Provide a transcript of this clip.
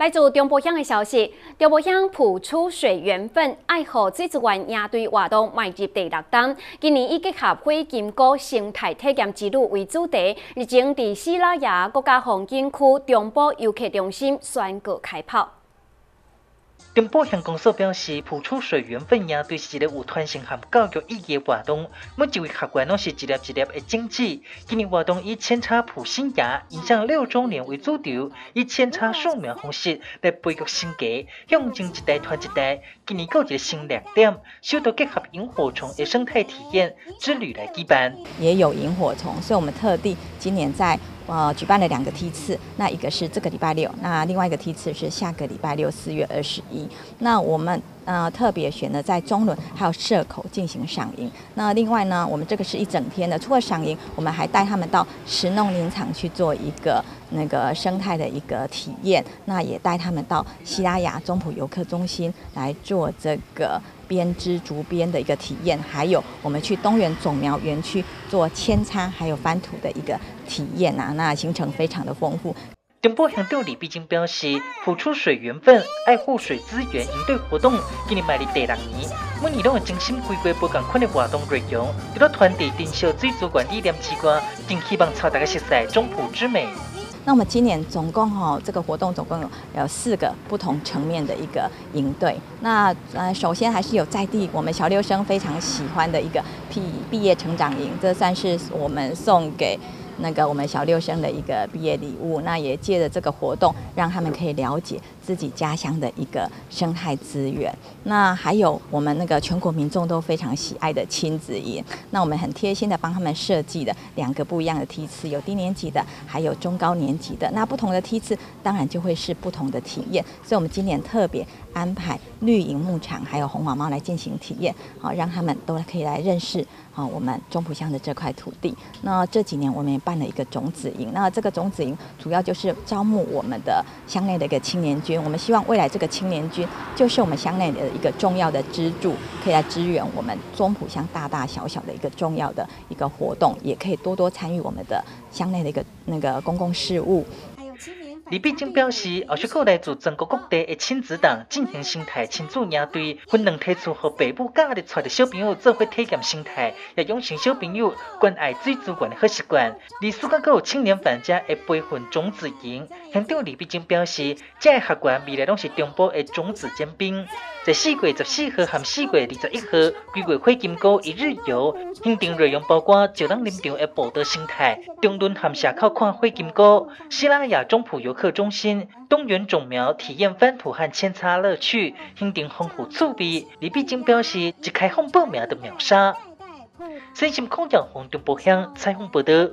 来自中部乡的消息，中部乡普出水缘分爱好水资源应对活动迈入第六档。今年以结合灰金菇生态体验之旅为主题，日前伫西拉雅国家风景区中部游客中心宣告开跑。中部乡公司表示，付出水缘分呀，对是一个有传承和教育意义的活动。每一位客官拢是一粒一粒的种子。今年活动以扦插普新芽，迎向六周年为主题，以扦插树苗方式来培育新芽，向前一代传一代。今年有一个新亮点，首度结合萤火虫的生态体验之旅来举办。也有萤火虫，所以我们特地今年在。呃，举办了两个梯次，那一个是这个礼拜六，那另外一个梯次是下个礼拜六，四月二十一。那我们呃特别选了在中仑还有社口进行赏萤。那另外呢，我们这个是一整天的，除了赏萤，我们还带他们到石弄林场去做一个那个生态的一个体验。那也带他们到西拉雅中埔游客中心来做这个。编织竹编的一个体验，还有我们去东园种苗园区做扦插，还有翻土的一个体验啊，那行程非常的丰富。中部乡长李必经表示，付出水缘分，爱护水资源，应对活动，今年迈入第六年，每年都有精心规划不同款的活动内容，除了团队定秀水族馆理念之外，更希望朝大家实在中埔之美。那我们今年总共哈这个活动总共有有四个不同层面的一个营队。那呃首先还是有在地我们小六生非常喜欢的一个毕毕业成长营，这算是我们送给。那个我们小六生的一个毕业礼物，那也借着这个活动，让他们可以了解自己家乡的一个生态资源。那还有我们那个全国民众都非常喜爱的亲子营，那我们很贴心的帮他们设计的两个不一样的梯次，有低年级的，还有中高年级的。那不同的梯次当然就会是不同的体验，所以我们今年特别安排绿营牧场还有红毛猫来进行体验，好让他们都可以来认识。好，我们中埔乡的这块土地。那这几年我们也办了一个种子营。那这个种子营主要就是招募我们的乡内的一个青年军。我们希望未来这个青年军就是我们乡内的一个重要的支柱，可以来支援我们中埔乡大大小小的一个重要的一个活动，也可以多多参与我们的乡内的一个那个公共事务。李必经表示，后续过来自全国各地的亲子党进行生态亲子营队，分两提出和父母假日带着小朋友做伙体验生态，也养成小朋友关爱水资源的好习惯。李苏刚有青年玩家的培训种子营，乡长李必经表示，这个学员未来拢是中部的种子尖兵。在四月十四号和四月二十一号，规划火金沟一日游，行程内容包括石浪林场的步道生态、中仑和下口看火金沟、西拉雅中埔游客中心、东园种苗体验翻土和扦插乐趣，行程丰富趣味。李必经表示，只开放报苗的秒杀。身心空降红中不香彩虹不得。